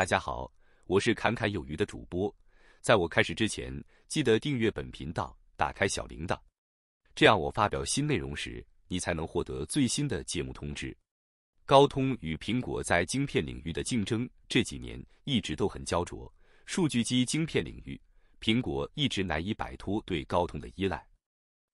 大家好，我是侃侃有余的主播。在我开始之前，记得订阅本频道，打开小铃铛，这样我发表新内容时，你才能获得最新的节目通知。高通与苹果在晶片领域的竞争这几年一直都很焦灼。数据机晶片领域，苹果一直难以摆脱对高通的依赖。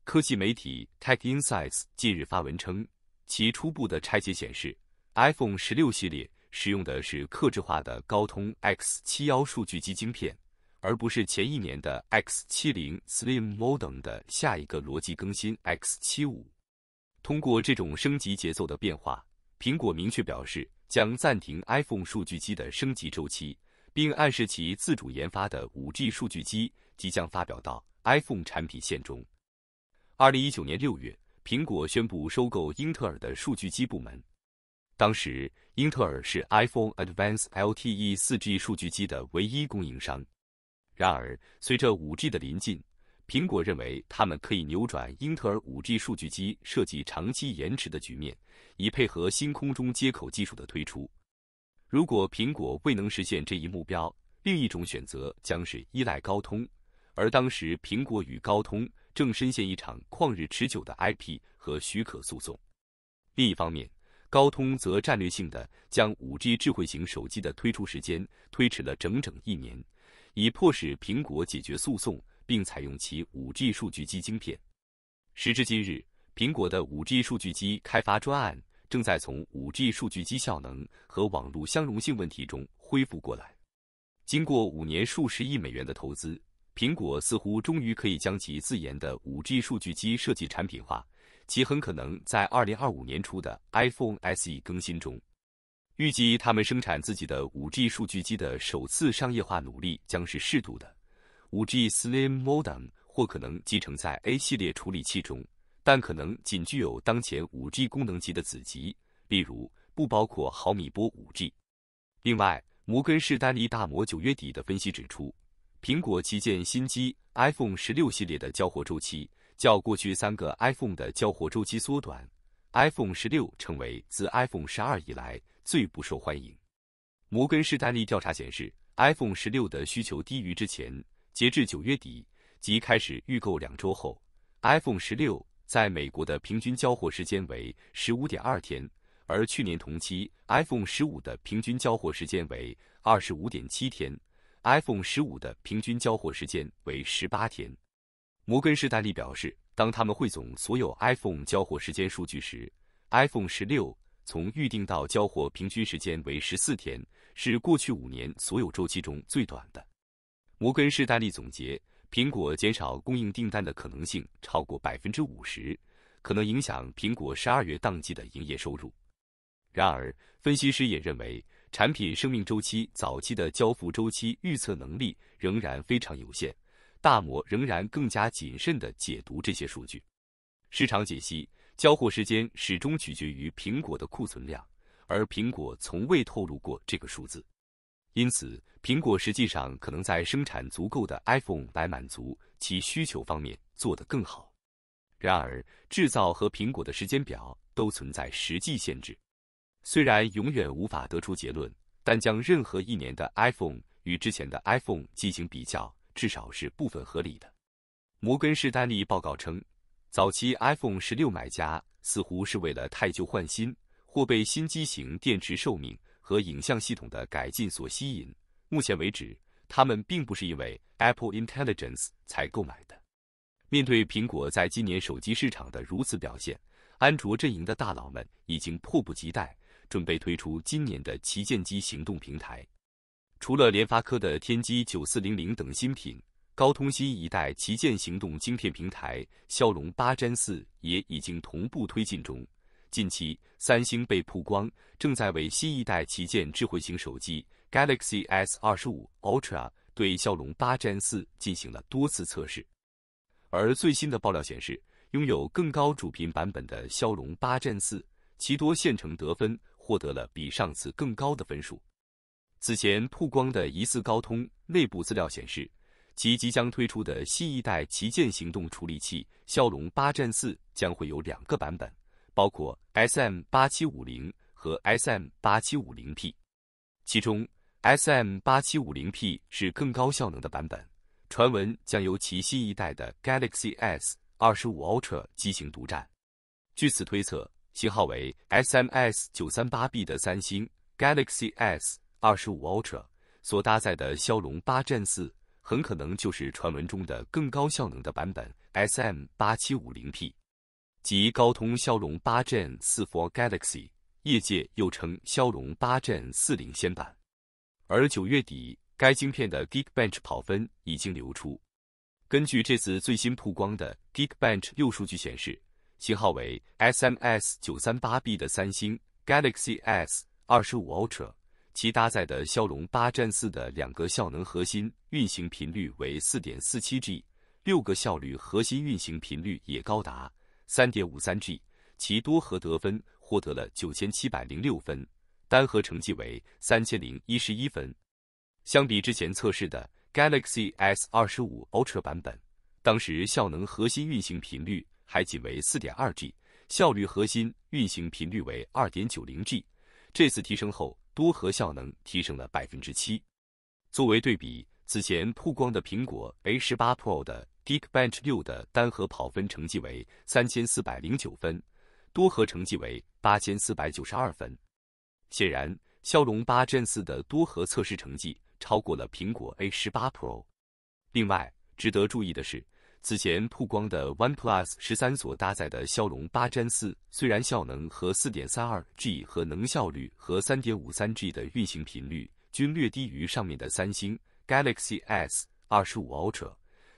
科技媒体 Tech Insights 近日发文称，其初步的拆解显示，iPhone 十六系列。使用的是克制化的高通 X 七幺数据机晶片，而不是前一年的 X 七零 Slim Modem 的下一个逻辑更新 X 七五。通过这种升级节奏的变化，苹果明确表示将暂停 iPhone 数据机的升级周期，并暗示其自主研发的 5G 数据机即将发表到 iPhone 产品线中。二零一九年六月，苹果宣布收购英特尔的数据机部门。当时，英特尔是 iPhone Advanced LTE 4G 数据机的唯一供应商。然而，随着 5G 的临近，苹果认为他们可以扭转英特尔 5G 数据机设计长期延迟的局面，以配合新空中接口技术的推出。如果苹果未能实现这一目标，另一种选择将是依赖高通。而当时，苹果与高通正深陷一场旷日持久的 IP 和许可诉讼。另一方面，高通则战略性的将 5G 智慧型手机的推出时间推迟了整整一年，以迫使苹果解决诉讼并采用其 5G 数据机晶片。时至今日，苹果的 5G 数据机开发专案正在从 5G 数据机效能和网络相容性问题中恢复过来。经过五年数十亿美元的投资，苹果似乎终于可以将其自研的 5G 数据机设计产品化。其很可能在二零二五年初的 iPhone SE 更新中，预计他们生产自己的五 G 数据机的首次商业化努力将是适度的。五 G Slim Modem 或可能集成在 A 系列处理器中，但可能仅具有当前五 G 功能级的子集，例如不包括毫米波五 G。另外，摩根士丹利大摩九月底的分析指出，苹果旗舰新机 iPhone 十六系列的交货周期。较过去三个 iPhone 的交货周期缩短，iPhone 十六成为自 iPhone 十二以来最不受欢迎。摩根士丹利调查显示，iPhone 十六的需求低于之前。截至九月底，即开始预购两周后，iPhone 十六在美国的平均交货时间为十五点二天，而去年同期 iPhone 十五的平均交货时间为二十五点七天，iPhone 十五的平均交货时间为十八天。摩根士丹利表示，当他们汇总所有 iPhone 交货时间数据时，iPhone 十六从预定到交货平均时间为十四天，是过去五年所有周期中最短的。摩根士丹利总结，苹果减少供应订单的可能性超过百分之五十，可能影响苹果十二月当季的营业收入。然而，分析师也认为，产品生命周期早期的交付周期预测能力仍然非常有限。大摩仍然更加谨慎地解读这些数据。市场解析，交货时间始终取决于苹果的库存量，而苹果从未透露过这个数字。因此，苹果实际上可能在生产足够的 iPhone 来满足其需求方面做得更好。然而，制造和苹果的时间表都存在实际限制。虽然永远无法得出结论，但将任何一年的 iPhone 与之前的 iPhone 进行比较。至少是部分合理的。摩根士丹利报告称，早期 iPhone 十六买家似乎是为了太旧换新，或被新机型电池寿命和影像系统的改进所吸引。目前为止，他们并不是因为 Apple Intelligence 才购买的。面对苹果在今年手机市场的如此表现，安卓阵营的大佬们已经迫不及待，准备推出今年的旗舰机行动平台。除了联发科的天玑九四零零等新品，高通新一代旗舰行动晶片平台骁龙八 Gen 四也已经同步推进中。近期，三星被曝光正在为新一代旗舰智慧型手机 Galaxy S 二十五 Ultra 对骁龙八 Gen 四进行了多次测试。而最新的爆料显示，拥有更高主频版本的骁龙八 Gen 四，其多线程得分获得了比上次更高的分数。此前曝光的疑似高通内部资料显示，其即将推出的新一代旗舰行动处理器骁龙八 Gen 四将会有两个版本，包括 SM 八七五零和 SM 八七五零 P。其中 SM 八七五零 P 是更高效能的版本，传闻将由其新一代的 Galaxy S 二十五 Ultra 机型独占。据此推测，型号为 SMS 九三八 B 的三星 Galaxy S 二十五 Ultra 所搭载的骁龙八 Gen 四，很可能就是传闻中的更高效能的版本 SM 八七五零 P，即高通骁龙八 Gen 四 For Galaxy，业界又称骁龙八 Gen 四领先版。而九月底，该晶片的 Geekbench 跑分已经流出。根据这次最新曝光的 Geekbench 六数据显示，型号为 SMS 九三八 B 的三星 Galaxy S 二十五 Ultra，其搭载的骁龙八 Gen 四的两个效能核心运行频率为四点四七 G，六个效率核心运行频率也高达三点五三 G，其多核得分获得了九千七百零六分。单核成绩为三千零一十一分，相比之前测试的 Galaxy S 二十五 Ultra 版本，当时效能核心运行频率还仅为四点二 G，效率核心运行频率为二点九零 G。这次提升后，多核效能提升了百分之七。作为对比，此前曝光的苹果 A 十八 Pro 的 Geekbench 六的单核跑分成绩为三千四百零九分，多核成绩为八千四百九十二分。显然，骁龙八 Gen 四的多核测试成绩超过了苹果 A 十八 Pro。另外，值得注意的是，此前曝光的 OnePlus 十三所搭载的骁龙八 Gen 四，虽然效能和四点三二 G 和能效率和三点五三 G 的运行频率均略低于上面的三星 Galaxy S 二十五 Ultra，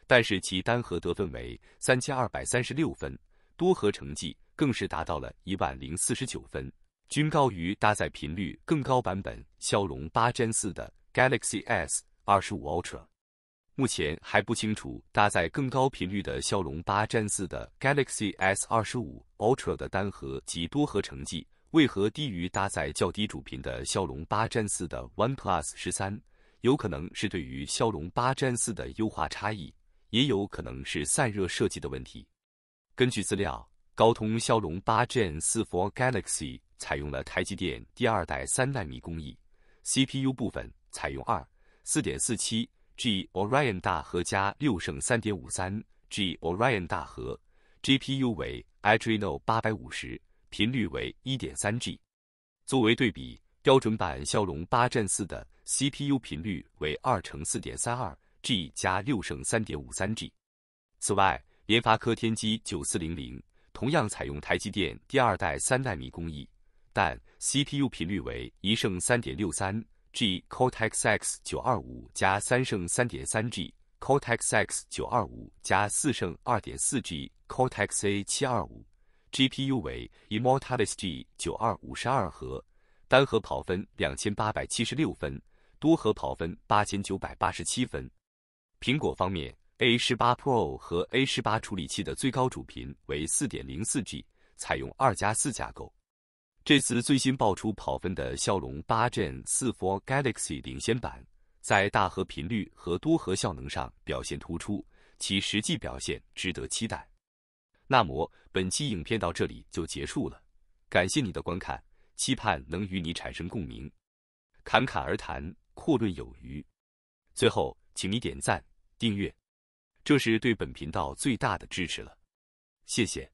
但是其单核得分为三千二百三十六分，多核成绩更是达到了一万零四十九分。均高于搭载频率更高版本骁龙八 Gen 四的 Galaxy S 二十五 Ultra。目前还不清楚搭载更高频率的骁龙八 Gen 四的 Galaxy S 二十五 Ultra 的单核及多核成绩为何低于搭载较低主频的骁龙八 Gen 四的 OnePlus 十三。有可能是对于骁龙八 Gen 四的优化差异，也有可能是散热设计的问题。根据资料，高通骁龙八 Gen 四 For Galaxy。采用了台积电第二代三纳米工艺，CPU 部分采用二四点四七 G Orion 大核加六胜三点五三 G Orion 大核，GPU 为 Adreno 八百五十，频率为一点三 G。作为对比，标准版骁龙八 Gen 四的 CPU 频率为二乘四点三二 G 加六胜三点五三 G。此外，联发科天玑九四零零同样采用台积电第二代三纳米工艺。但 CPU 频率为一胜三点六三 G Cortex X 九二五加三胜三点三 G Cortex X 九二五加四胜二点四 G Cortex A 七二五，GPU 为 Immortalis G 九二五十二核，单核跑分两千八百七十六分，多核跑分八千九百八十七分。苹果方面，A 十八 Pro 和 A 十八处理器的最高主频为四点零四 G，采用二加四架构。这次最新爆出跑分的骁龙八 Gen 四 For Galaxy 领先版，在大核频率和多核效能上表现突出，其实际表现值得期待。那么，本期影片到这里就结束了，感谢你的观看，期盼能与你产生共鸣。侃侃而谈，阔论有余。最后，请你点赞、订阅，这是对本频道最大的支持了，谢谢。